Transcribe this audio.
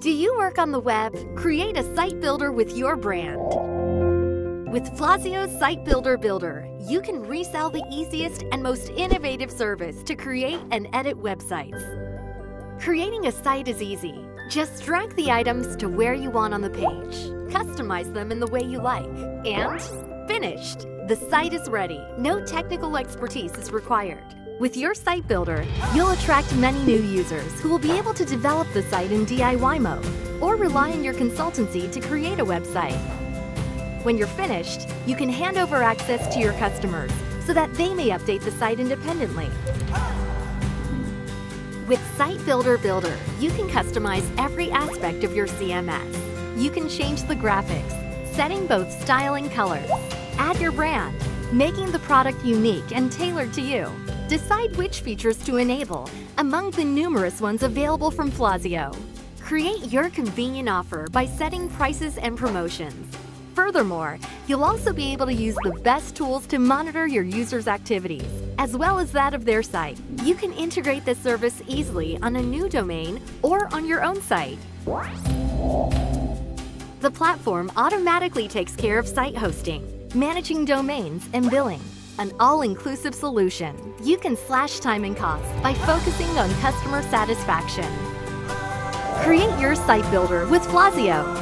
Do you work on the web? Create a site builder with your brand. With Flazio's Site Builder Builder, you can resell the easiest and most innovative service to create and edit websites. Creating a site is easy. Just drag the items to where you want on the page, customize them in the way you like, and finished! The site is ready. No technical expertise is required. With your site builder, you'll attract many new users who will be able to develop the site in DIY mode or rely on your consultancy to create a website. When you're finished, you can hand over access to your customers so that they may update the site independently. With Site Builder Builder, you can customize every aspect of your CMS. You can change the graphics, setting both style and colors. Add your brand, making the product unique and tailored to you. Decide which features to enable among the numerous ones available from Flazio. Create your convenient offer by setting prices and promotions. Furthermore, you'll also be able to use the best tools to monitor your users' activities, as well as that of their site. You can integrate this service easily on a new domain or on your own site. The platform automatically takes care of site hosting, managing domains, and billing an all-inclusive solution. You can slash time and cost by focusing on customer satisfaction. Create your site builder with Flazio.